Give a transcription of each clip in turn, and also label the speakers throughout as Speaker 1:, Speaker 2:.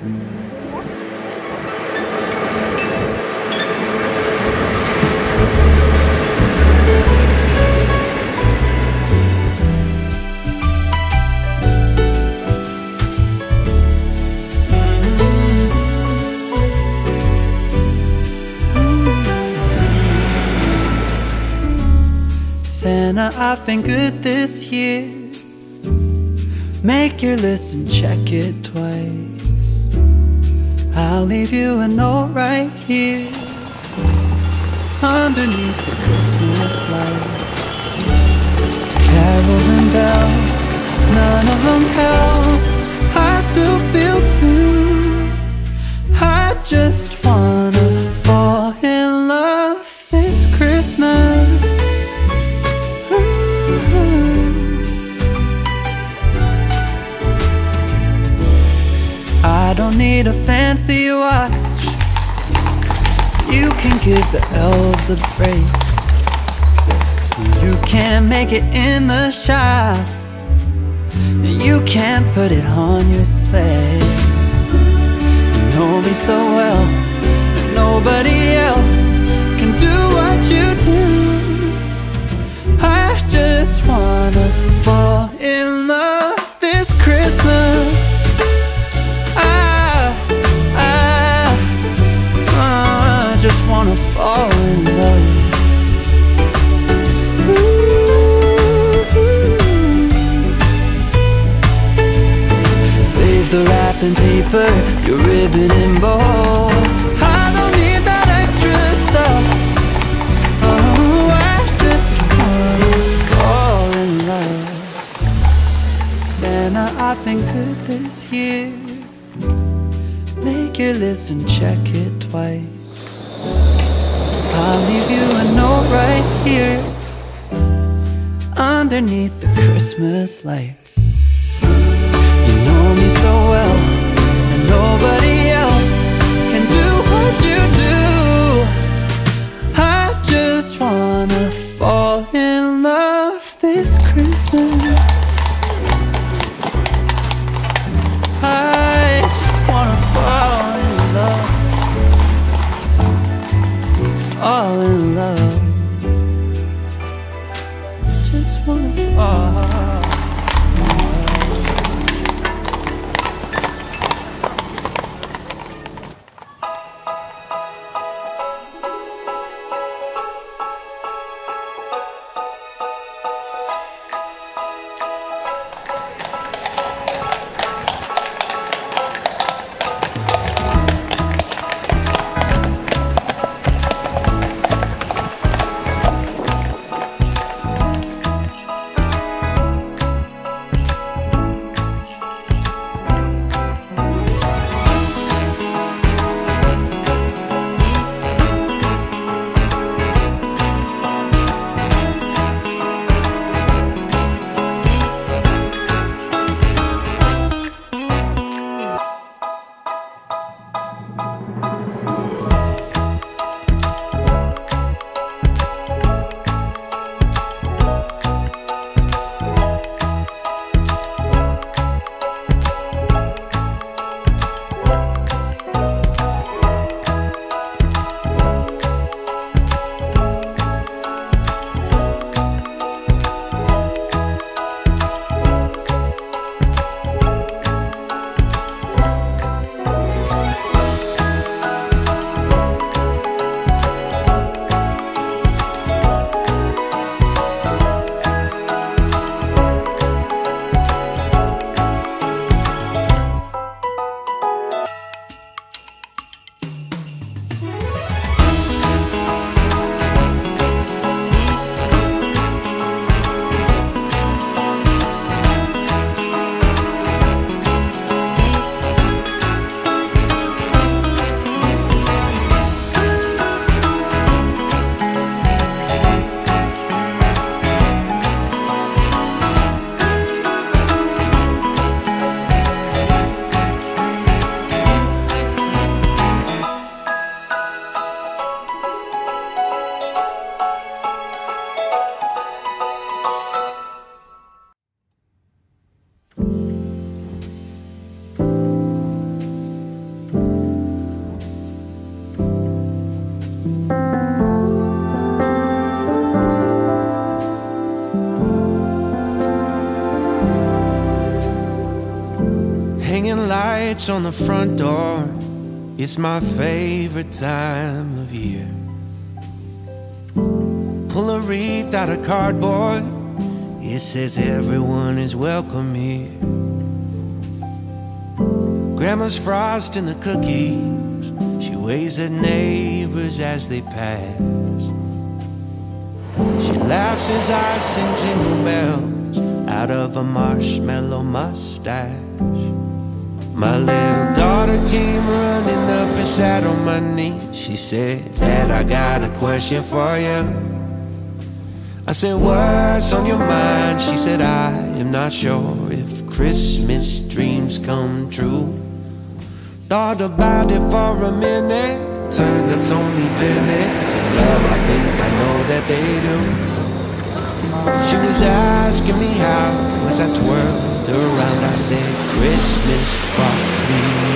Speaker 1: Santa, I've been good this year. Make your list and check it twice. I'll leave you a note right here underneath the Christmas lights. Carols and bells, fancy watch. You can give the elves a break. You can't make it in the shop. You can't put it on your sleigh. You know me so well. Nobody else can do what you do. The wrapping paper, your ribbon and bow. I don't need that extra stuff. Oh, I just wanna fall in love. Santa, I've been good this year. Make your list and check it twice. I'll leave you a note right here underneath the Christmas lights. Well, and nobody
Speaker 2: lights on the front door. It's my favorite time of year. Pull a wreath out of cardboard. It says everyone is welcome here. Grandma's frosting the cookies. She waves at neighbors as they pass. She laughs as I sing jingle bells out of a marshmallow mustache. My little daughter came running up and sat on my knee. She said, Dad, I got a question for you. I said, What's on your mind? She said, I am not sure if Christmas dreams come true. Thought about it for a minute. Turned up Tony Bennett. Said, Love, I think I know that they do. She was asking me how as I twirled around. I said, Christmas brought me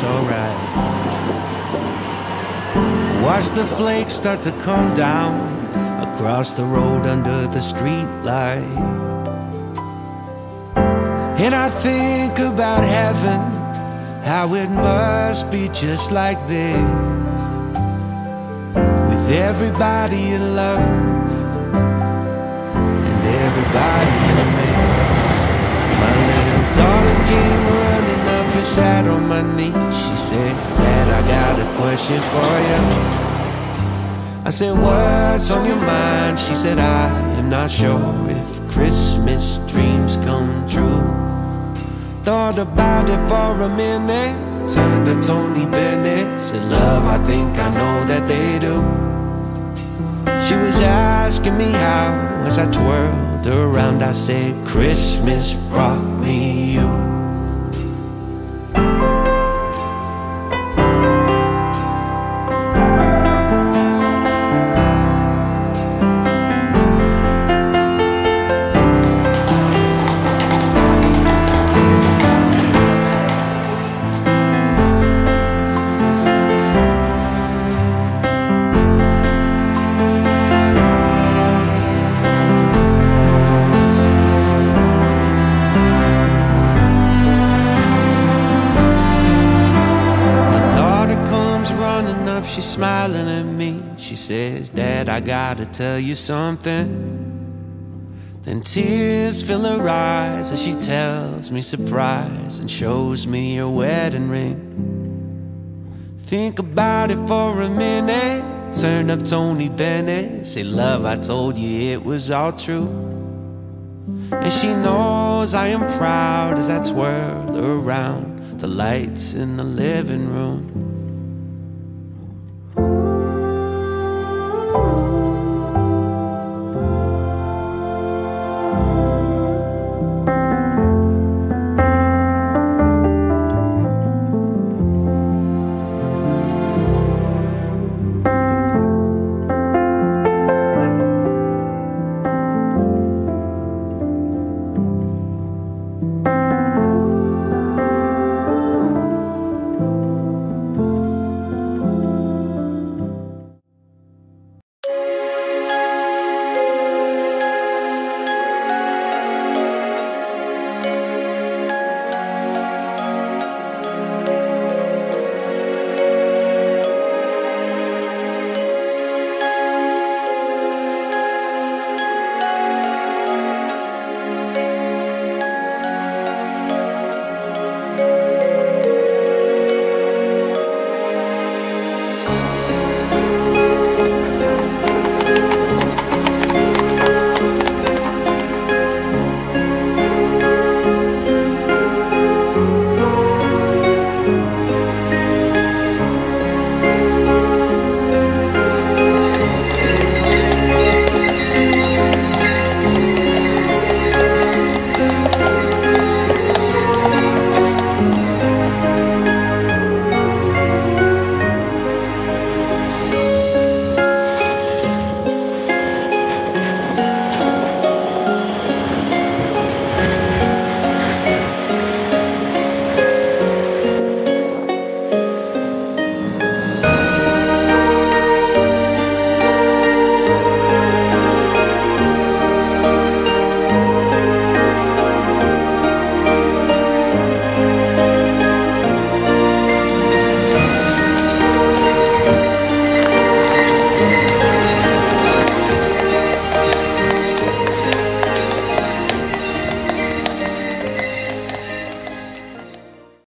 Speaker 2: that's alright. Watch the flakes start to come down across the road under the street light. And I think about heaven, how it must be just like this. With everybody in love and everybody in a. My little daughter came running up and sat on my knee. Said, Dad, I got a question for you. I said, What's on your mind? She said, I am not sure if Christmas dreams come true. Thought about it for a minute. Turned to Tony Bennett. Said, Love, I think I know that they do. She was asking me how as I twirled around. I said, Christmas brought me up, she's smiling at me. She says, Dad, I gotta tell you something. Then tears fill her eyes as she tells me surprise and shows me her wedding ring. Think about it for a minute. Turn up Tony Bennett. Say, Love, I told you it was all true. And she knows I am proud as I twirl around the lights in the living room.